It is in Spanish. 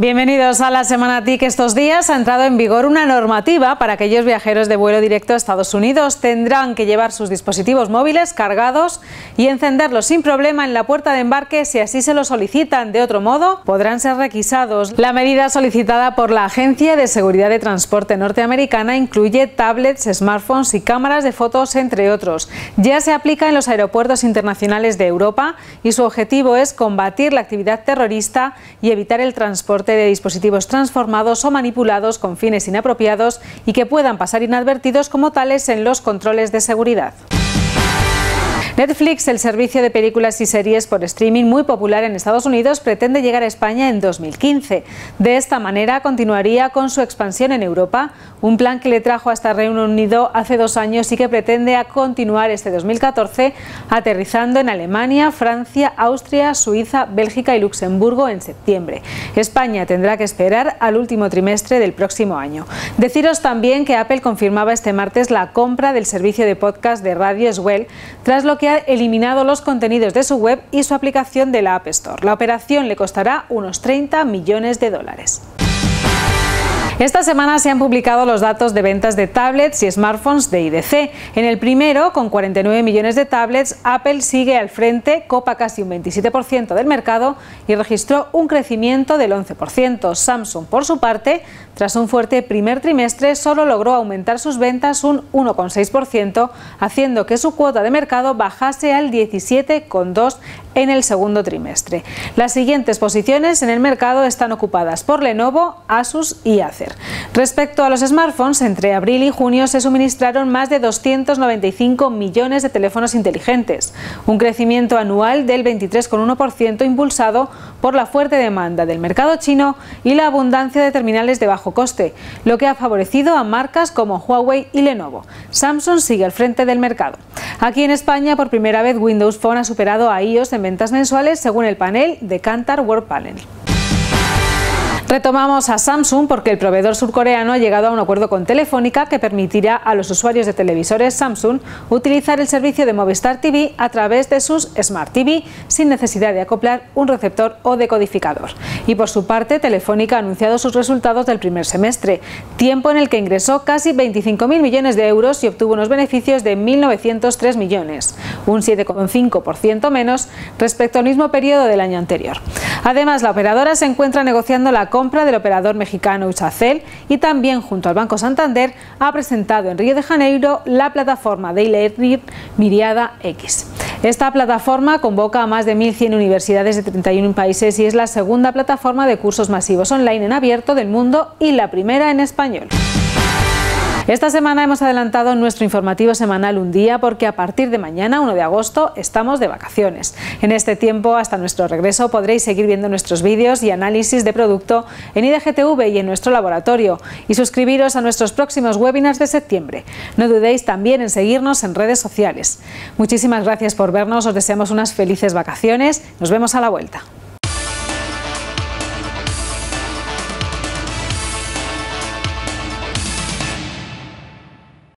Bienvenidos a la Semana TIC. Estos días ha entrado en vigor una normativa para aquellos viajeros de vuelo directo a Estados Unidos. Tendrán que llevar sus dispositivos móviles cargados y encenderlos sin problema en la puerta de embarque si así se lo solicitan. De otro modo, podrán ser requisados. La medida solicitada por la Agencia de Seguridad de Transporte norteamericana incluye tablets, smartphones y cámaras de fotos, entre otros. Ya se aplica en los aeropuertos internacionales de Europa y su objetivo es combatir la actividad terrorista y evitar el transporte de dispositivos transformados o manipulados con fines inapropiados y que puedan pasar inadvertidos como tales en los controles de seguridad. Netflix, el servicio de películas y series por streaming muy popular en Estados Unidos, pretende llegar a España en 2015. De esta manera continuaría con su expansión en Europa, un plan que le trajo hasta Reino Unido hace dos años y que pretende continuar este 2014 aterrizando en Alemania, Francia, Austria, Suiza, Bélgica y Luxemburgo en septiembre. España tendrá que esperar al último trimestre del próximo año. Deciros también que Apple confirmaba este martes la compra del servicio de podcast de Radio Swell, tras lo que ha eliminado los contenidos de su web y su aplicación de la App Store. La operación le costará unos 30 millones de dólares. Esta semana se han publicado los datos de ventas de tablets y smartphones de IDC. En el primero, con 49 millones de tablets, Apple sigue al frente, copa casi un 27% del mercado y registró un crecimiento del 11%. Samsung, por su parte, tras un fuerte primer trimestre, solo logró aumentar sus ventas un 1,6%, haciendo que su cuota de mercado bajase al 17,2% en el segundo trimestre. Las siguientes posiciones en el mercado están ocupadas por Lenovo, Asus y Acer. Respecto a los smartphones, entre abril y junio se suministraron más de 295 millones de teléfonos inteligentes, un crecimiento anual del 23,1% impulsado por la fuerte demanda del mercado chino y la abundancia de terminales de bajo coste, lo que ha favorecido a marcas como Huawei y Lenovo. Samsung sigue al frente del mercado. Aquí en España, por primera vez, Windows Phone ha superado a iOS en ventas mensuales según el panel de Kantar World Panel. Retomamos a Samsung porque el proveedor surcoreano ha llegado a un acuerdo con Telefónica que permitirá a los usuarios de televisores Samsung utilizar el servicio de Movistar TV a través de sus Smart TV sin necesidad de acoplar un receptor o decodificador. Y por su parte, Telefónica ha anunciado sus resultados del primer semestre, tiempo en el que ingresó casi 25.000 millones de euros y obtuvo unos beneficios de 1.903 millones, un 7,5% menos respecto al mismo periodo del año anterior. Además, la operadora se encuentra negociando la compra del operador mexicano Uchacel y también junto al Banco Santander ha presentado en Río de Janeiro la plataforma de e-learning Miriada X. Esta plataforma convoca a más de 1.100 universidades de 31 países y es la segunda plataforma de cursos masivos online en abierto del mundo y la primera en español. Esta semana hemos adelantado nuestro informativo semanal un día porque a partir de mañana, 1 de agosto, estamos de vacaciones. En este tiempo, hasta nuestro regreso, podréis seguir viendo nuestros vídeos y análisis de producto en IDGTV y en nuestro laboratorio y suscribiros a nuestros próximos webinars de septiembre. No dudéis también en seguirnos en redes sociales. Muchísimas gracias por vernos, os deseamos unas felices vacaciones, nos vemos a la vuelta.